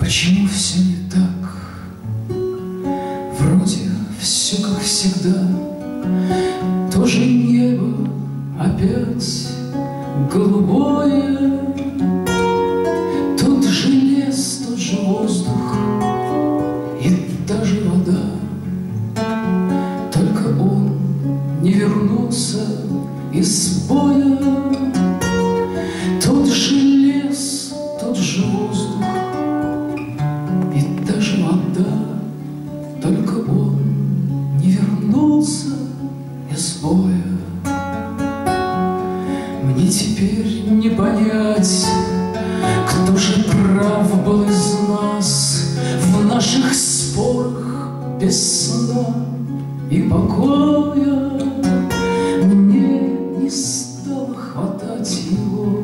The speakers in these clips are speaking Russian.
Почему все не так? Вроде все как всегда. Тоже небо опять голубое. Тот же лес, тот же воздух и даже вода. Только он не вернулся из боя. Тот же лес, тот же воздух и даже вода, только он не вернулся из боя. Мне теперь не понять, кто же прав был из нас в наших спорах без сна и покоя. Стало хватать его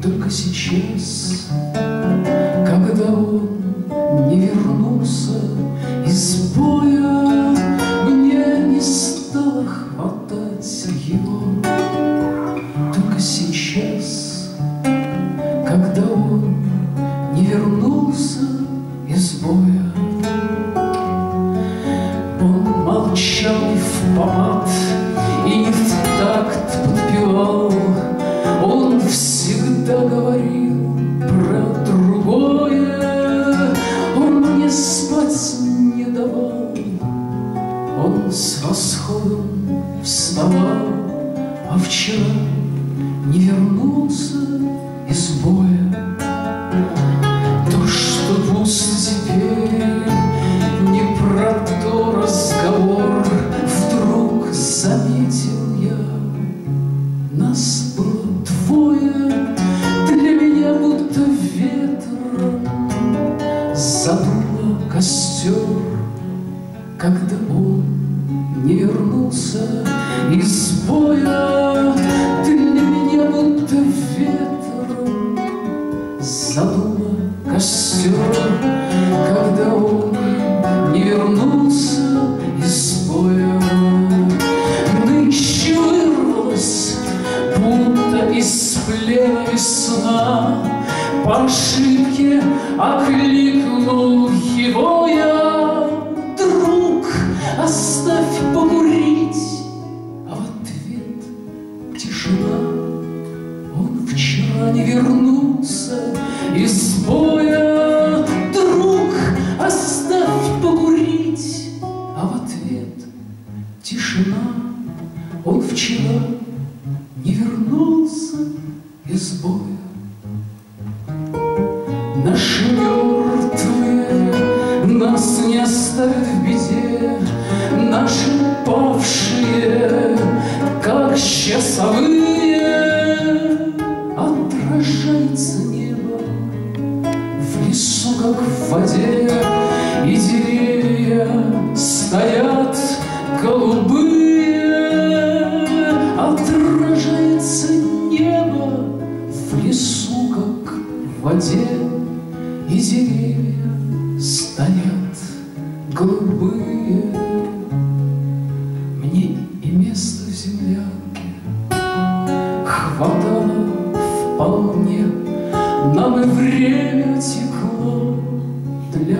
только сейчас, когда он не вернулся из боя, мне не стало хватать его. Только сейчас, когда он не вернулся не вернулся из боя. То, что пусто теперь, не про то разговор, вдруг заметил я, нас было двое, для меня будто ветром задуло костер, когда он не вернулся из боя, задуло костер, когда он не вернулся из боя. Нынче вырвалась, будто из плена весна, по ошибке окликнул его из боя. Наши мертвые нас не оставят в беде, Наши павшие, как часовые, Отражается небо в лесу, как в воде, И деревья стоят в воде, И деревья стоят голубые. Мне и место в землянке хватало вполне, Нам и время текло для